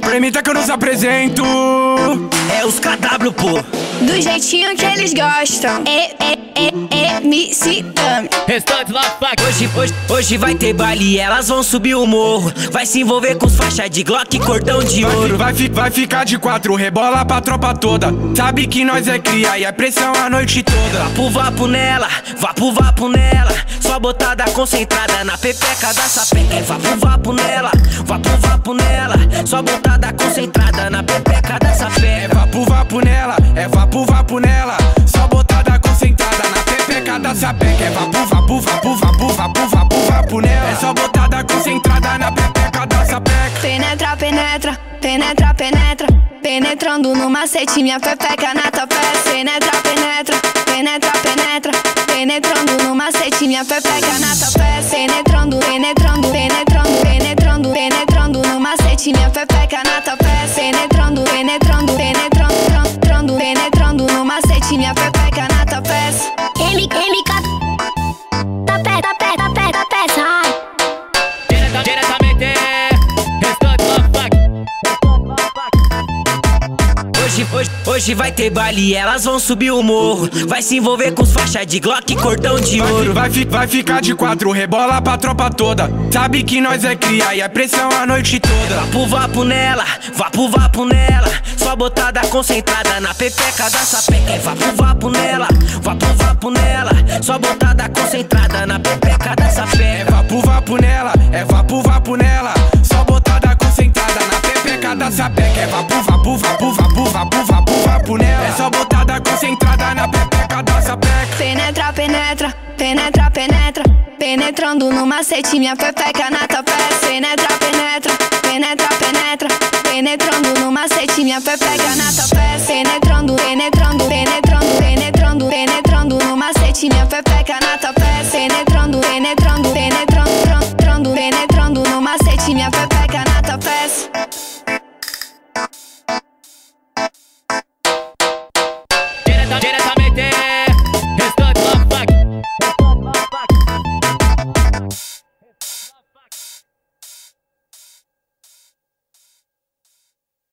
Permita que eu nos apresento. É os KW, pô. Do jeitinho que eles gostam. É, é, é, MC Kami. Restante lá, fuck. Hoje, hoje, hoje vai ter baile, elas vão subir o morro. Vai se envolver com os faixas de Glock e cordão de Vai, ouro. vai, fi- vai ficar de quatro, rebola pra tropa toda. Sabe que nós é cria e é pressão a noite toda. Vapo, vapo nela, vapo, vapo nela. Só botada concentrada na pepeca da sapeca. É vapo, vapo nela, vapo, vapo nela. Só botada concentrada na pepeca da É sapeca. vapo, vapo nela, é vapo, vapo nela. Só botada concentrada na pepeca da sapeca. É vapo, vapo, vapo, vapo, vapo, vapo, vapo nela. É só botada concentrada na pepeca da sapeca. Penetra, penetra, penetra, penetra. Penetrando no macete, minha pepeca na tua peça. Penetra, penetra, penetra, penetra. Penetrando no macete, minha pepeca na tua peça. Penetrando, penetrando, penetrando, penetrando, penetrando no macete, minha pepeca na tua peça. Penetrando, penetrando, Hoje, vai ter baile, elas vão subir o morro. Vai se envolver com os faixas de Glock e cordão de Vai, ouro. vai, fi- vai ficar de quatro, rebola pra tropa toda. Sabe que nós é cria e é pressão a noite toda. Vapo, vapo nela, vapo, vapo nela. Só botada concentrada na pepeca da sapeca. É vapo, vapo nela, vapo, vapo nela. Só botada concentrada na pepeca da É sapeca. vapo, vapo nela, é vapo, vapo nela. Só botada concentrada na pepeca da sapeca. É vapo, vapo, vapo, penetra, penetra. Penetrando no macete, minha pepeca na tua. Penetra, penetra, penetra, penetra. Penetrando no macete, minha pepeca na tua. Penetrando, penetrando, penetrando, penetrando, penetrando no macete, minha pepeca na tua. Penetrando, penetrando, penetrando, penetrando, penetrando no macete, minha pepeca na tua peça. Get.